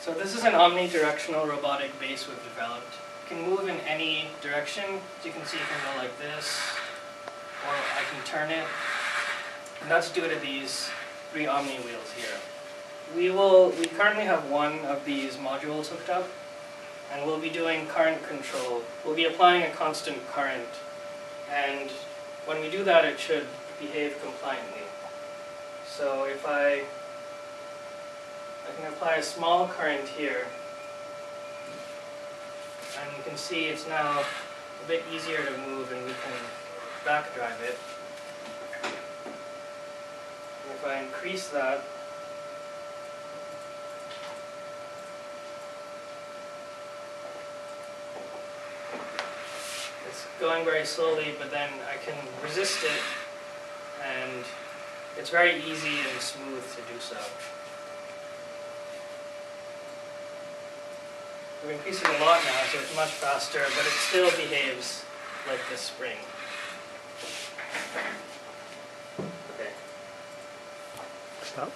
So this is an omnidirectional robotic base we've developed. It can move in any direction. You can see, it can go like this, or I can turn it. And that's due to these three Omni wheels here. We will, we currently have one of these modules hooked up, and we'll be doing current control. We'll be applying a constant current, and when we do that, it should behave compliantly. So if I can apply a small current here. And you can see it's now a bit easier to move and we can back drive it. And if I increase that, it's going very slowly, but then I can resist it and it's very easy and smooth to do so. We're increasing a lot now, so it's much faster, but it still behaves like this spring. Okay. Stop.